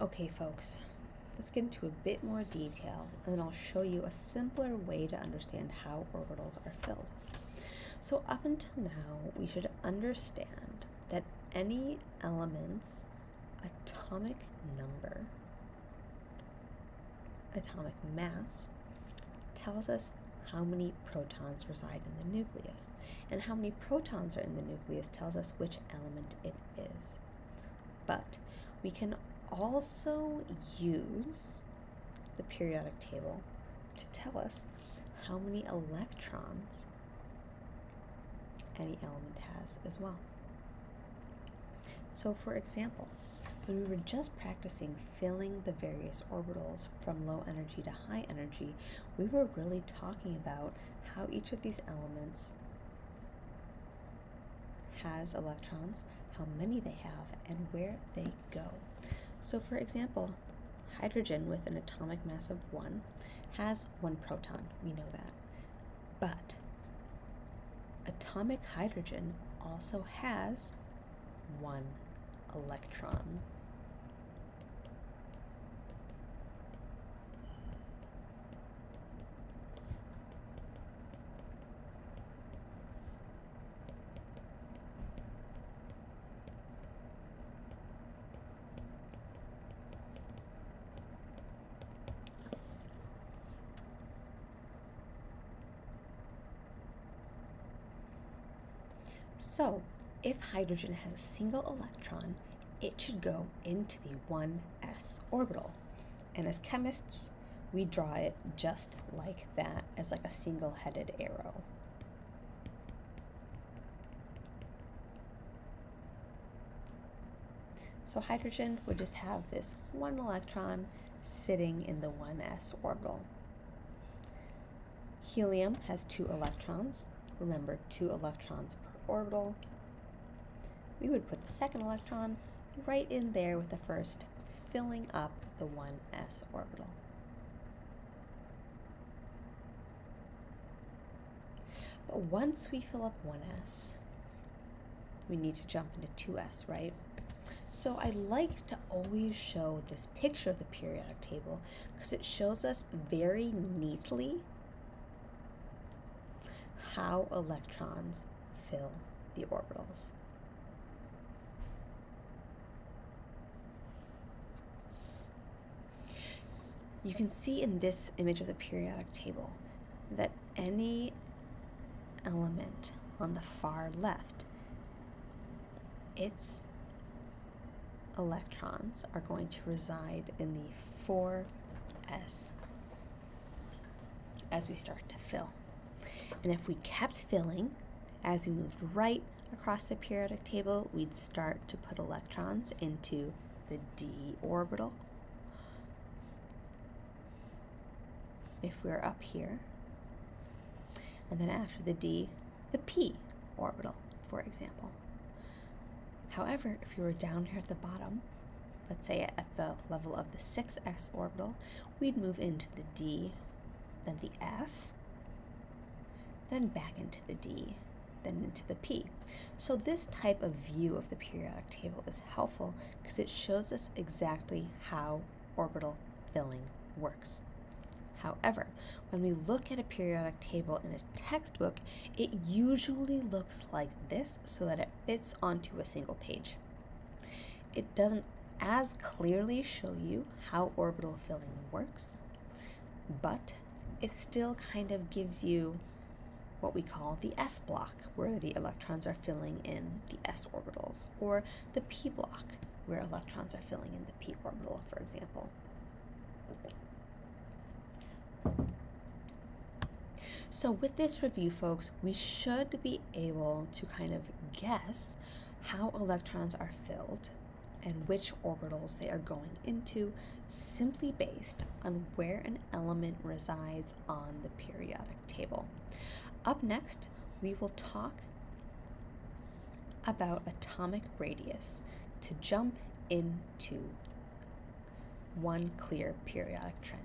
Okay, folks, let's get into a bit more detail and then I'll show you a simpler way to understand how orbitals are filled. So up until now, we should understand that any element's atomic number, atomic mass, tells us how many protons reside in the nucleus. And how many protons are in the nucleus tells us which element it is. But we can also use the periodic table to tell us how many electrons any element has as well. So for example, when we were just practicing filling the various orbitals from low energy to high energy, we were really talking about how each of these elements has electrons, how many they have, and where they go. So for example, hydrogen with an atomic mass of 1 has one proton, we know that. But atomic hydrogen also has one electron. So, if hydrogen has a single electron, it should go into the 1s orbital. And as chemists, we draw it just like that, as like a single-headed arrow. So hydrogen would just have this one electron sitting in the 1s orbital. Helium has two electrons. Remember, two electrons per orbital. We would put the second electron right in there with the first, filling up the 1s orbital. But once we fill up 1s, we need to jump into 2s, right? So I like to always show this picture of the periodic table because it shows us very neatly how electrons fill the orbitals. You can see in this image of the periodic table that any element on the far left, its electrons are going to reside in the 4s as we start to fill. And if we kept filling, as we moved right across the periodic table, we'd start to put electrons into the d orbital. If we're up here, and then after the d, the p orbital, for example. However, if we were down here at the bottom, let's say at the level of the 6s orbital, we'd move into the d, then the f, then back into the d, then into the p. So this type of view of the periodic table is helpful because it shows us exactly how orbital filling works. However, when we look at a periodic table in a textbook, it usually looks like this so that it fits onto a single page. It doesn't as clearly show you how orbital filling works, but it still kind of gives you what we call the s block, where the electrons are filling in the s orbitals, or the p block, where electrons are filling in the p orbital, for example. So with this review, folks, we should be able to kind of guess how electrons are filled and which orbitals they are going into simply based on where an element resides on the periodic table. Up next, we will talk about atomic radius to jump into one clear periodic trend.